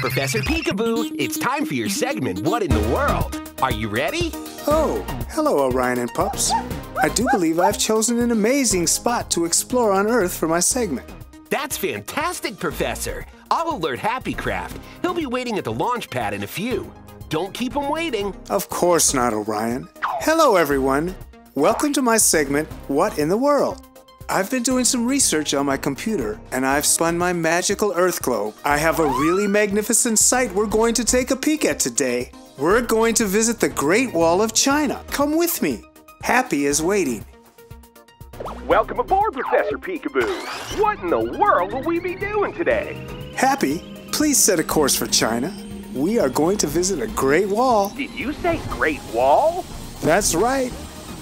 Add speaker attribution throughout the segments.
Speaker 1: Professor Peekaboo, it's time for your segment, What in the World? Are you ready?
Speaker 2: Oh, hello, Orion and Pups. I do believe I've chosen an amazing spot to explore on Earth for my segment.
Speaker 1: That's fantastic, Professor. I'll alert Happycraft. He'll be waiting at the launch pad in a few. Don't keep him waiting.
Speaker 2: Of course not, Orion. Hello, everyone. Welcome to my segment, What in the World? I've been doing some research on my computer and I've spun my magical Earth globe. I have a really magnificent sight we're going to take a peek at today. We're going to visit the Great Wall of China. Come with me. Happy is waiting.
Speaker 3: Welcome aboard, Professor Peekaboo. What in the world will we be doing today?
Speaker 2: Happy, please set a course for China. We are going to visit a Great Wall.
Speaker 3: Did you say Great Wall?
Speaker 2: That's right.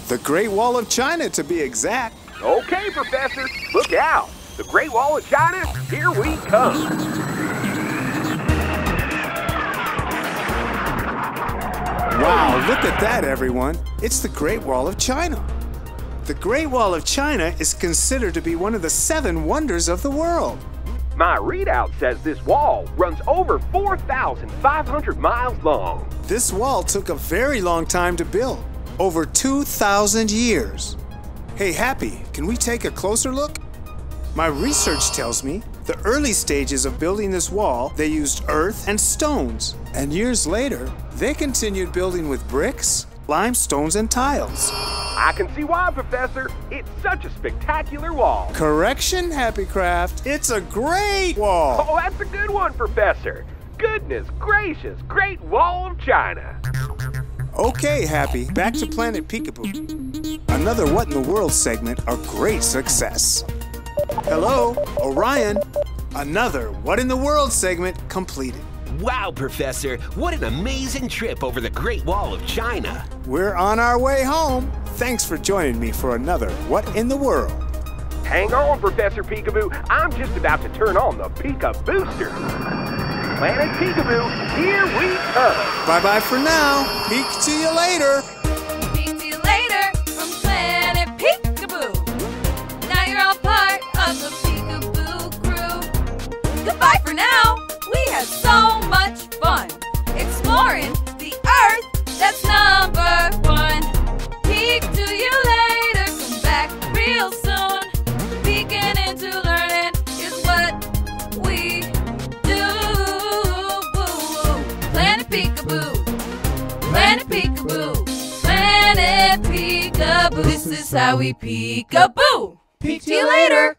Speaker 2: The Great Wall of China, to be exact.
Speaker 3: Okay, Professor. Look out. The Great Wall of China, here we come.
Speaker 2: Wow, look at that, everyone. It's the Great Wall of China. The Great Wall of China is considered to be one of the seven wonders of the world.
Speaker 3: My readout says this wall runs over 4,500 miles long.
Speaker 2: This wall took a very long time to build over 2,000 years. Hey, Happy, can we take a closer look? My research tells me the early stages of building this wall, they used earth and stones. And years later, they continued building with bricks, limestones, and tiles.
Speaker 3: I can see why, Professor. It's such a spectacular wall.
Speaker 2: Correction, Happy Craft. It's a great wall.
Speaker 3: Oh, that's a good one, Professor. Goodness gracious, Great Wall of China.
Speaker 2: Okay, Happy, back to Planet Peekaboo. Another What in the World segment, a great success. Hello, Orion. Another What in the World segment completed.
Speaker 1: Wow, Professor, what an amazing trip over the Great Wall of China.
Speaker 2: We're on our way home. Thanks for joining me for another What in the World.
Speaker 3: Hang on, Professor Peekaboo. I'm just about to turn on the Pika Booster. Planet Peekaboo, here we come.
Speaker 2: Bye bye for now. Peek to you later.
Speaker 4: Had so much fun exploring the Earth. That's number one. Peek to you later. Come back real soon. Peeking into learning is what we do. Planet Peekaboo. Planet Peekaboo. Planet Peekaboo. This is how we peekaboo. Peek to you later.